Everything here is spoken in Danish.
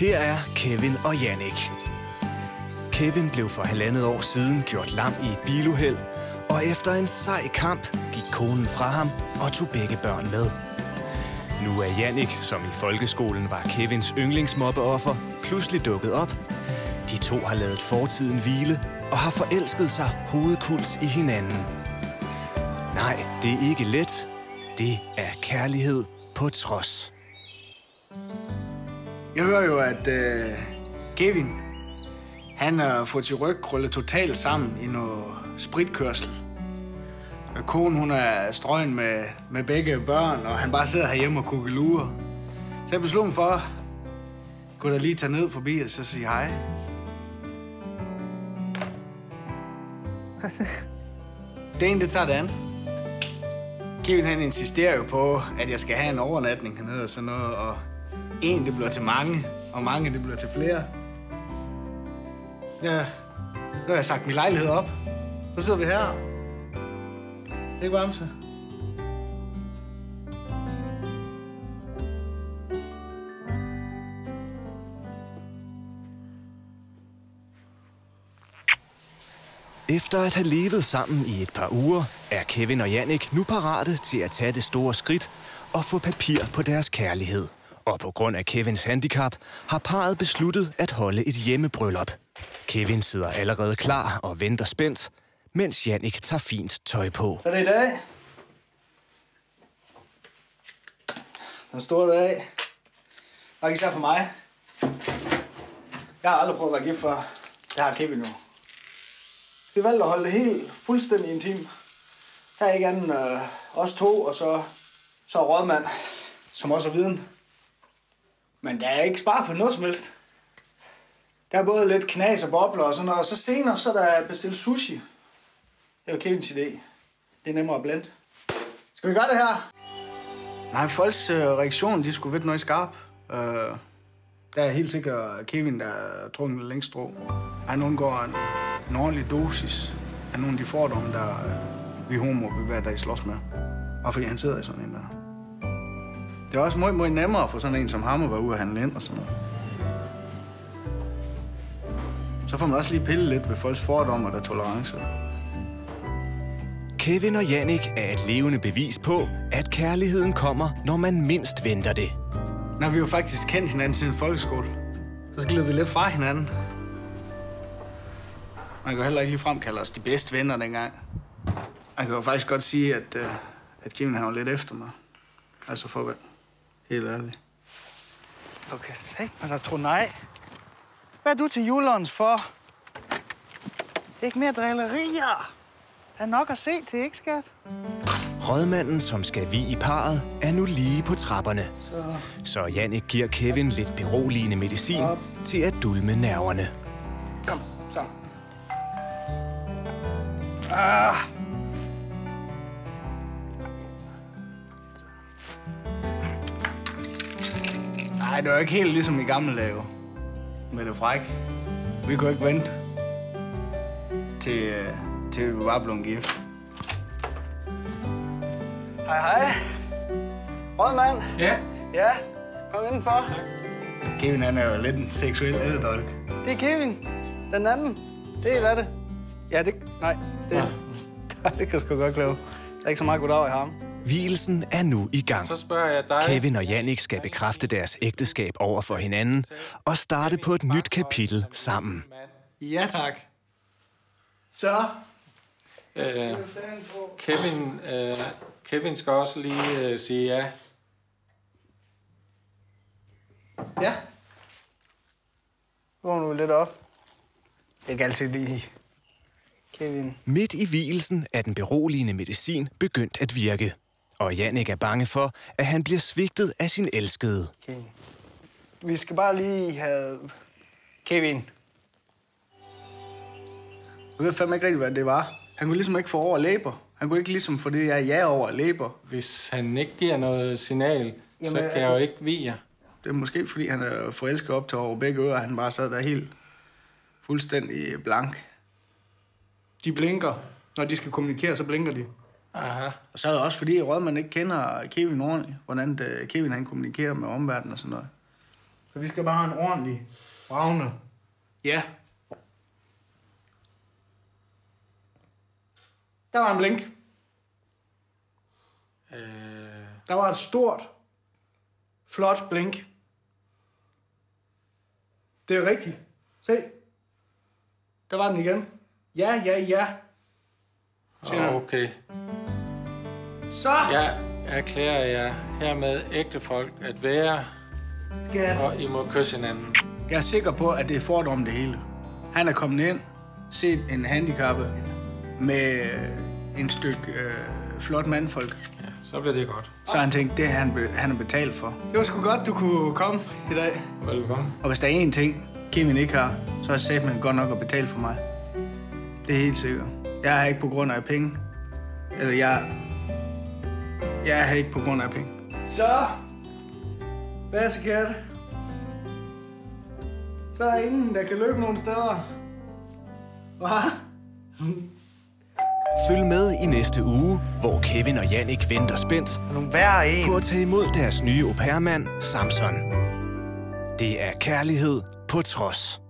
Her er Kevin og Jannik. Kevin blev for halvandet år siden gjort lam i et biluheld, og efter en sej kamp gik konen fra ham og tog begge børn med. Nu er Jannik, som i folkeskolen var Kevins yndlingsmobbeoffer, pludselig dukket op. De to har lavet fortiden hvile og har forelsket sig hovedkuls i hinanden. Nej, det er ikke let. Det er kærlighed på trods. Jeg hører jo, at øh, Kevin, han har fået til ryg krøllet totalt sammen i noget spritkørsel. Og konen, hun er strøgen med, med begge børn, og han bare sidder herhjemme og kukkelurer. Så jeg besluttede mig for, kunne da lige tage ned forbi og så sige hej. det ene, det tager det andet. Kevin han insisterer jo på, at jeg skal have en overnatning hernede og sådan noget, og en det bliver til mange, og mange det bliver til flere. Ja, nu har jeg sagt min lejlighed op. Så sidder vi her. Ikke Bamse? Efter at have levet sammen i et par uger, er Kevin og Jannik nu parate til at tage det store skridt og få papir på deres kærlighed. Og på grund af Kevins handicap har parret besluttet at holde et hjemmebryllup. Kevin sidder allerede klar og venter spændt, mens Jannik tager fint tøj på. Så er det i dag. Den store dag. Nok især for mig. Jeg har aldrig prøvet at være gift før. Det har Kevin nu. Vi valgte at holde det helt fuldstændig intimt. Der er ikke andet øh, os to, og så, så rådmand, som også er viden. Men der er ikke sparet på noget som helst. Der er både lidt knas og bobler og sådan noget, og så senere så er der bestilt sushi. Det var Kevins idé. Det er nemmere at blende. Skal vi gøre det her? Nej, folks øh, reaktion, de skulle ved noget skarp. Øh, der er helt sikkert Kevin, der er trukket længst strå. Han undgår en, en ordentlig dosis af nogle af de fordomme, der øh, vi homo vil der i slås med. Og fordi han sidder i sådan en der. Det er også meget, meget nemmere for sådan en som ham at være ude og handle ind og sådan noget. Så får man også lige pille lidt ved folks fordomme og der tolerance. Kevin og Jannik er et levende bevis på, at kærligheden kommer, når man mindst venter det. Når vi jo faktisk kendt hinanden siden folkeskole, så skiller vi lidt fra hinanden. Man kan heller ikke ligefrem kalde os de bedste venner dengang. Man kan jo faktisk godt sige, at, uh, at Kevin har lidt efter mig. Altså være helt ærlig. Okay, tænk mig, jeg tror nej. Hvad er du til julens for? Ikke mere drillerier. Der er nok at se til, ikke skat? Rådmanden, som skal vi i parret, er nu lige på trapperne. Så, Så Jannik giver Kevin lidt beroligende medicin til at dulme nerverne. kom, så. Ah. Nej, det var ikke helt ligesom i gamle dage. Med det fræk. Vi kunne ikke vente til, øh, til vi var blevet gift. Hej, hej. Rådmand. Ja, Ja, kom indenfor. Kevin han er jo lidt en seksuel æderdolk. Det er Kevin. Den anden. Det er det. Ja, det... Nej, det, ja. det kan sgu godt klare. Der er ikke så meget goddag i ham. Vielsen er nu i gang. så spørger jeg dig... Kevin og Jannik skal bekræfte deres ægteskab over for hinanden og starte på et nyt kapitel sammen. Ja, tak. Så. Øh, Kevin, øh, Kevin skal også lige øh, sige ja. Ja. Vågn nu lidt op. Ikke altid lige. Kevin. Midt i vielsen er den beroligende medicin begyndt at virke. Og Jannik er bange for, at han bliver svigtet af sin elskede. Kevin. Vi skal bare lige have... Kevin. Jeg ved fandme ikke rigtig, hvad det var. Han kunne ligesom ikke få over læber. Han kunne ikke ligesom få det, jeg ja over læber. Hvis han ikke giver noget signal, Jamen, så Jamen, kan jeg jo ikke vide jer. Det er måske, fordi han er forelsket op til over begge ører, og han bare sad der helt fuldstændig blank. De blinker. Når de skal kommunikere, så blinker de. Aha. Og så er det også fordi, at Rådman ikke kender Kevin ordentligt. Hvordan det, Kevin han kommunikerer med omverdenen og sådan noget. Så vi skal bare have en ordentlig bravne. Ja. Der var en blink. Øh, Der var et stort, flot blink. Det er rigtigt. Se. Der var den igen. Ja, ja, ja. Han. okay. Så Jeg erklærer jer hermed ægte folk at være, skal jeg... og I må kysse hinanden. Jeg er sikker på, at det er fordom det hele. Han er kommet ind, set en handicappet med en stykke øh, flot mandfolk. Ja, så bliver det godt. Så han tænkt, det han, be- han har betalt for. Det var sgu godt, du kunne komme i dag. Velkommen. Og hvis der er én ting, Kevin ikke har, så har Satman godt nok at betale for mig. Det er helt sikkert. Jeg er her ikke på grund af penge. Eller jeg... Jeg er her ikke på grund af penge. Så... Bassekat. Så er der ingen, der kan løbe nogen steder. Hvad? Følg med i næste uge, hvor Kevin og Jannik venter spændt Nogle værre en. på at tage imod deres nye au Samson. Det er kærlighed på trods.